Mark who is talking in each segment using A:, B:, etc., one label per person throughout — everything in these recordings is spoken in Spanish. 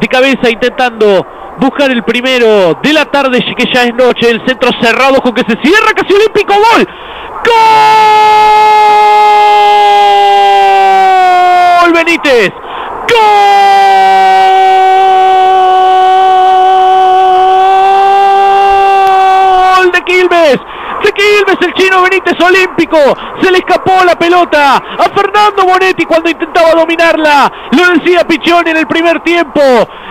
A: de cabeza intentando buscar el primero de la tarde que ya es noche. El centro cerrado con que se cierra casi olímpico. ¡Gol! ¡Gol! Benítez. ¡Gol De Quilmes el chino Benítez olímpico. Se le escapó la pelota a Fernando Bonetti cuando intentaba dominarla. Lo decía Pichón en el primer tiempo.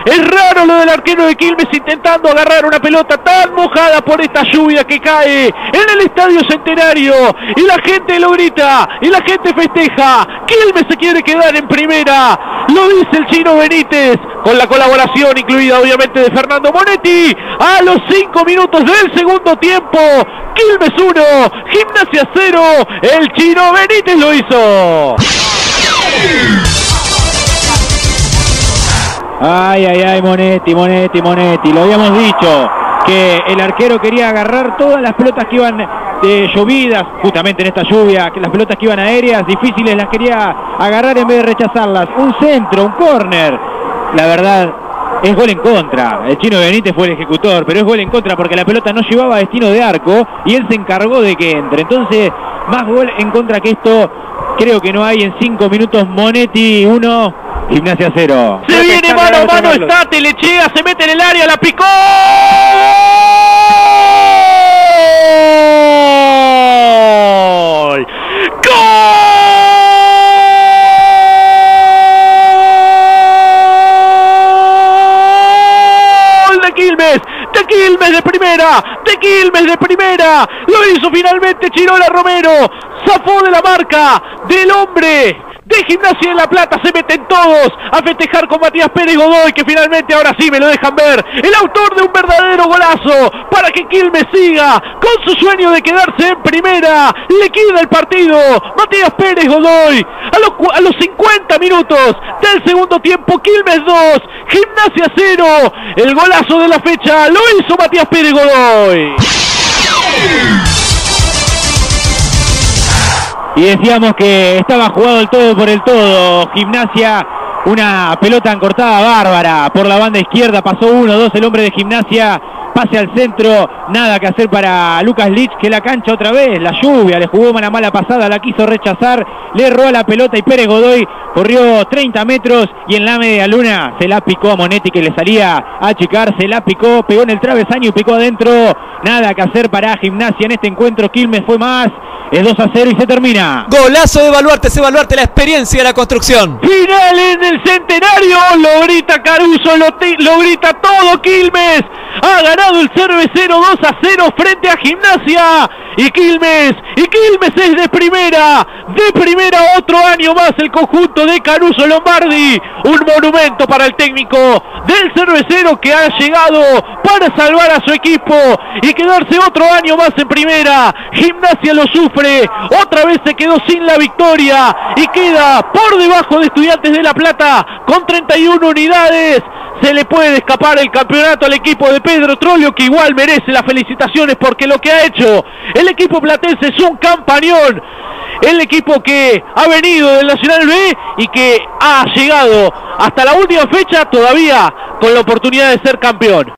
A: Es raro lo del arquero de Quilmes intentando agarrar una pelota tan mojada por esta lluvia que cae en el Estadio Centenario. Y la gente lo grita y la gente festeja. Quilmes se quiere quedar en primera. Lo dice el chino Benítez con la colaboración incluida obviamente de Fernando Monetti. A los cinco minutos del segundo tiempo. Quilmes 1, Gimnasia 0. El chino Benítez lo hizo.
B: Ay, ay, ay, Monetti, Monetti, Monetti. Lo habíamos dicho, que el arquero quería agarrar todas las pelotas que iban de llovidas, justamente en esta lluvia, las pelotas que iban aéreas, difíciles, las quería agarrar en vez de rechazarlas. Un centro, un córner. La verdad, es gol en contra. El chino Benítez fue el ejecutor, pero es gol en contra porque la pelota no llevaba destino de arco y él se encargó de que entre. Entonces, más gol en contra que esto, creo que no hay en cinco minutos. Monetti 1, Gimnasia 0.
A: Se viene mano a mano, está Telechea, se mete en el área, la picó. ¡Gol! ¡Gol de Quilmes! ¡De De primera! ¡De Quilmes de primera! Lo hizo finalmente Chirola Romero. Zafó de la marca del hombre de Gimnasia de La Plata se meten todos a festejar con Matías Pérez Godoy, que finalmente ahora sí me lo dejan ver. El autor de un verdadero golazo para que Quilmes siga con su sueño de quedarse en primera. Le queda el partido. Matías Pérez Godoy a los, a los 50 minutos del segundo tiempo. Quilmes 2, Gimnasia 0. El golazo de la fecha lo hizo Matías Pérez Godoy.
B: Y decíamos que estaba jugado el todo por el todo. Gimnasia, una pelota encortada bárbara. Por la banda izquierda pasó uno, dos el hombre de gimnasia. Pase al centro, nada que hacer para Lucas Lich, que la cancha otra vez, la lluvia, le jugó una mala pasada, la quiso rechazar, le erró la pelota y Pérez Godoy corrió 30 metros y en la media luna se la picó a Monetti que le salía a achicar, se la picó, pegó en el travesaño y picó adentro. Nada que hacer para Gimnasia en este encuentro, Quilmes fue más, es 2 a 0 y se termina.
C: Golazo de Baluarte, se Baluarte la experiencia de la construcción.
A: Final en el centenario, lo grita Caruso, lo, grita todo Quilmes. Ha ganado el cervecero 2 a 0 frente a Gimnasia. Y Quilmes, y Quilmes es de primera, de primera otro año más el conjunto de Caruso Lombardi. Un monumento para el técnico del cervecero que ha llegado para salvar a su equipo y quedarse otro año más en primera. Gimnasia lo sufre, otra vez se quedó sin la victoria y queda por debajo de Estudiantes de La Con 31 unidades. Se le puede escapar el campeonato al equipo de Pedro Trolio que igual merece las felicitaciones porque lo que ha hecho el equipo platense es un campañón el equipo que ha venido del Nacional B y que ha llegado hasta la última fecha todavía con la oportunidad de ser campeón.